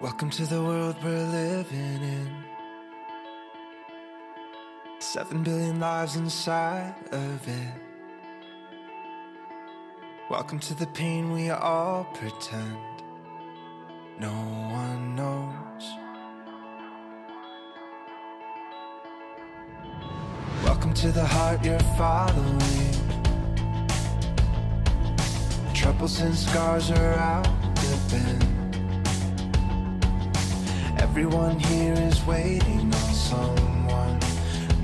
Welcome to the world we're living in. Seven billion lives inside of it. Welcome to the pain we all pretend no one knows. Welcome to the heart you're following. Troubles and scars are out the bend. Everyone here is waiting on someone.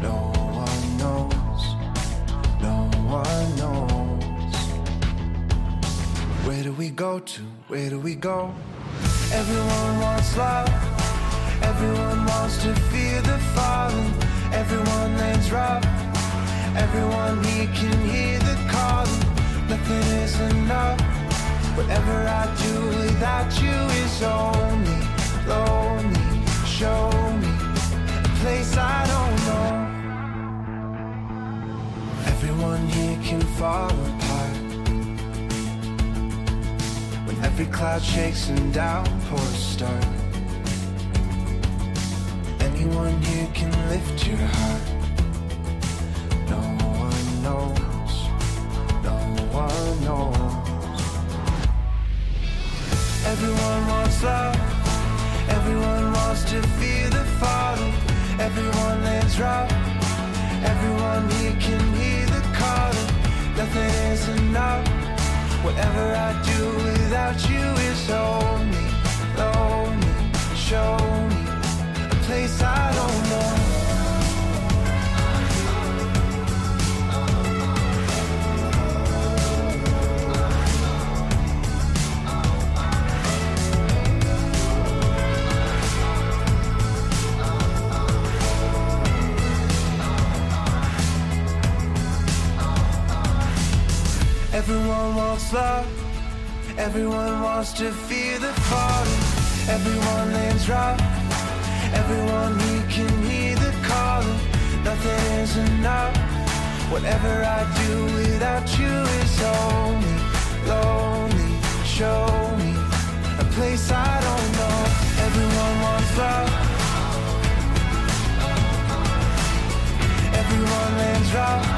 No one knows. No one knows. Where do we go to? Where do we go? Everyone wants love. Everyone wants to feel the falling. Everyone lands rough. Everyone here can hear the calling. Nothing is enough. Whatever I do without you is only Can fall apart. When every cloud shakes and downpours start. Anyone here can lift your heart. No one knows. No one knows. Everyone wants love. I Everyone wants love. Everyone wants to feel the falling. Everyone lands rough. Everyone here can hear the calling. Nothing is enough. Whatever I do without you is lonely, lonely. Show me a place I don't know. Everyone wants love. Everyone lands rough.